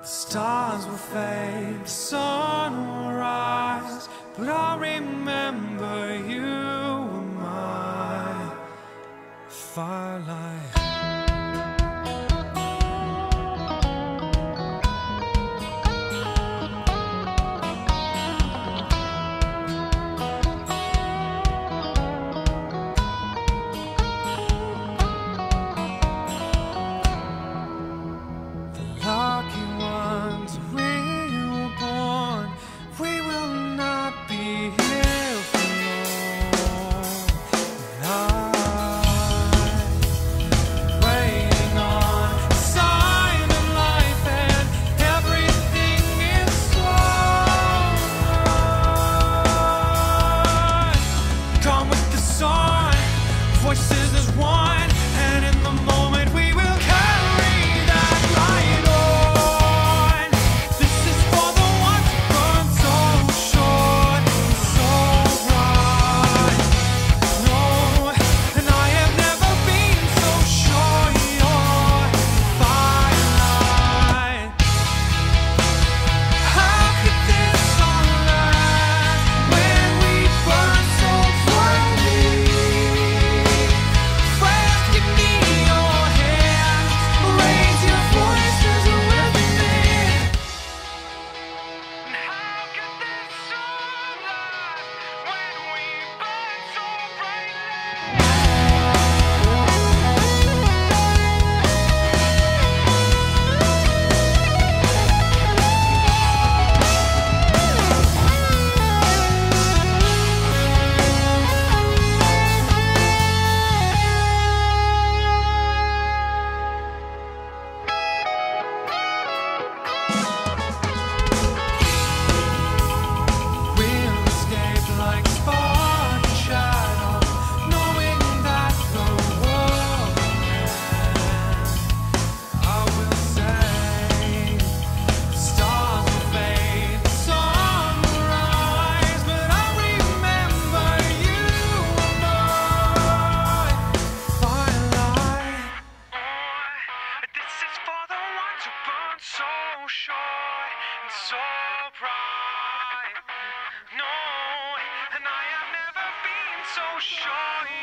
The stars will fade, the sun will rise, but I'll remember you were my Firelight. to burn so short and so bright. No, and I have never been so sure.